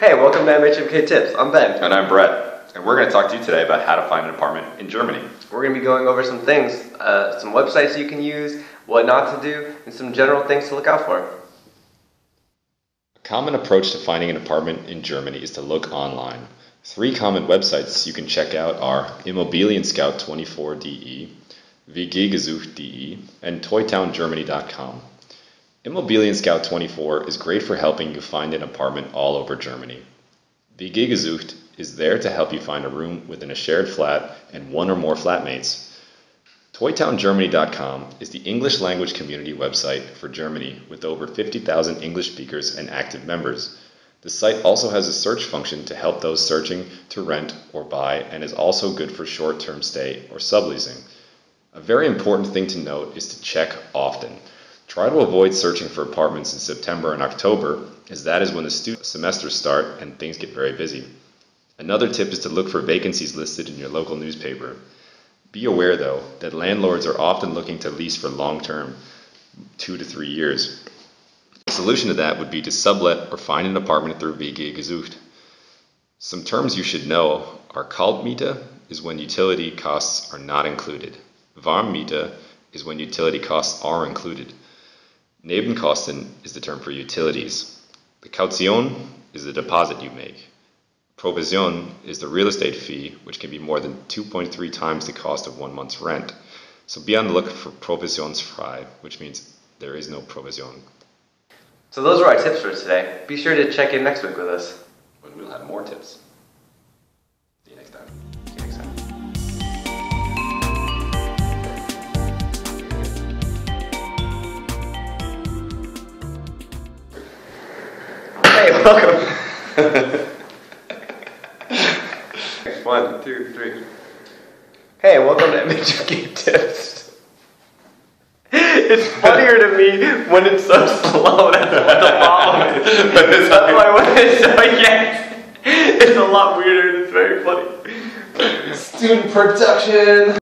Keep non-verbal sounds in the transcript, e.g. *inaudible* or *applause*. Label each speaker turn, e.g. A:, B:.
A: Hey, welcome to MHMK Tips. I'm Ben.
B: And I'm Brett. And we're going to talk to you today about how to find an apartment in Germany.
A: We're going to be going over some things, uh, some websites you can use, what not to do, and some general things to look out for.
C: A common approach to finding an apartment in Germany is to look online. Three common websites you can check out are Immobilienscout24.de, WGgesucht.de, and ToytownGermany.com. Immobilien Scout 24 is great for helping you find an apartment all over Germany. WGgesucht is there to help you find a room within a shared flat and one or more flatmates. ToytownGermany.com is the English language community website for Germany with over 50,000 English speakers and active members. The site also has a search function to help those searching to rent or buy and is also good for short term stay or subleasing. A very important thing to note is to check often. Try to avoid searching for apartments in September and October, as that is when the student semesters start and things get very busy. Another tip is to look for vacancies listed in your local newspaper. Be aware, though, that landlords are often looking to lease for long term, two to three years. The solution to that would be to sublet or find an apartment through WG Gesucht. Some terms you should know are Kaltmiete is when utility costs are not included. Warmmiete is when utility costs are included. Nebenkosten is the term for utilities. The Kaution is the deposit you make. Provision is the real estate fee, which can be more than 2.3 times the cost of one month's rent. So be on the lookout for provisionsfrei, which means there is no provision.
A: So those are our tips for today. Be sure to check in next week with us.
B: When we'll have more tips. See you next time.
A: Welcome. One, two, three. Hey, welcome to MHMK Tips. It's *laughs* funnier to me when it's so slow. That's what the problem is. *laughs* That's why when it's so yes, it's a lot weirder and it's very funny.
D: Student production.